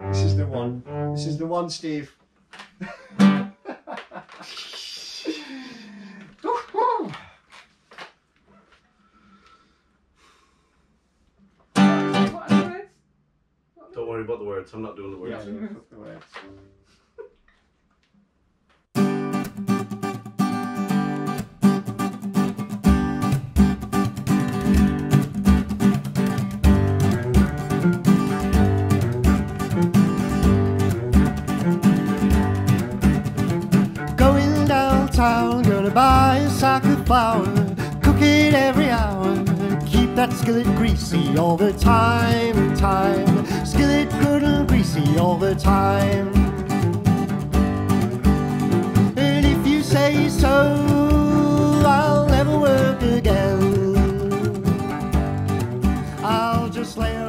This is the one. This is the one, Steve. Woo-hoo. What are the words? Don't worry about the words. I'm not doing the words. Yeah, downtown, gonna buy a sack of flour. Cook it every hour. Keep that skillet greasy all the time, time. Skillet good and greasy all the time. And if you say so, I'll never work again. I'll just lay.